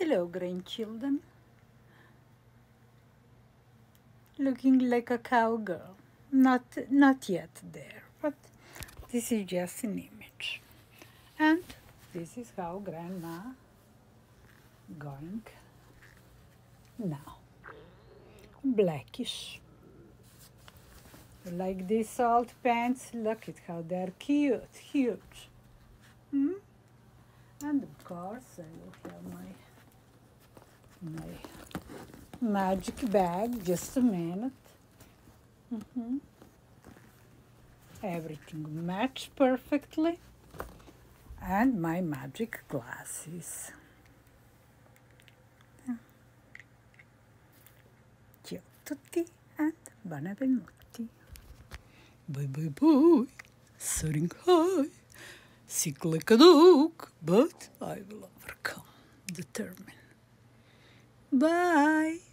Hello, grandchildren. Looking like a cowgirl. Not, not yet there, but this is just an image. And this is how grandma going now. Blackish. Like these salt pants, look at how they're cute, huge. Hmm? And of course, I will have my magic bag. Just a minute. Mm -hmm. Everything matched perfectly. And my magic glasses. Ciao tutti and benvenuti. Bye bye bye. Setting high. Sick like a dog, but I will overcome. Determined. Bye.